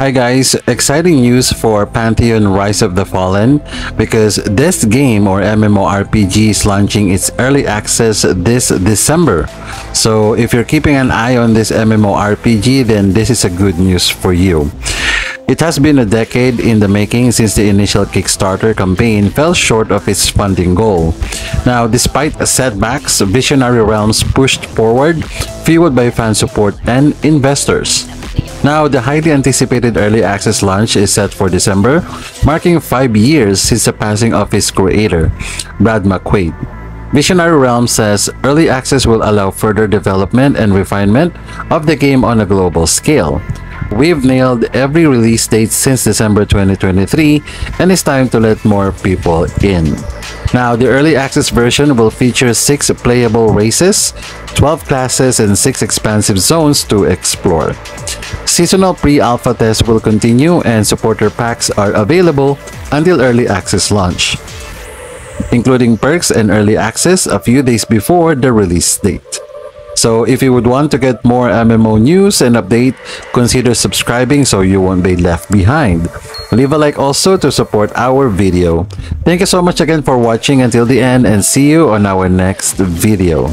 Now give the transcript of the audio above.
Hi guys, exciting news for Pantheon Rise of the Fallen because this game or MMORPG is launching its early access this December. So if you're keeping an eye on this MMORPG then this is a good news for you. It has been a decade in the making since the initial Kickstarter campaign fell short of its funding goal. Now, despite setbacks, Visionary Realms pushed forward, fueled by fan support and investors. Now, the highly anticipated early access launch is set for December, marking five years since the passing of its creator, Brad McQuaid. Visionary Realms says early access will allow further development and refinement of the game on a global scale. We've nailed every release date since December 2023 and it's time to let more people in. Now, the early access version will feature 6 playable races, 12 classes, and 6 expansive zones to explore. Seasonal pre-alpha tests will continue and supporter packs are available until early access launch, including perks and early access a few days before the release date. So if you would want to get more MMO news and update, consider subscribing so you won't be left behind. Leave a like also to support our video. Thank you so much again for watching until the end and see you on our next video.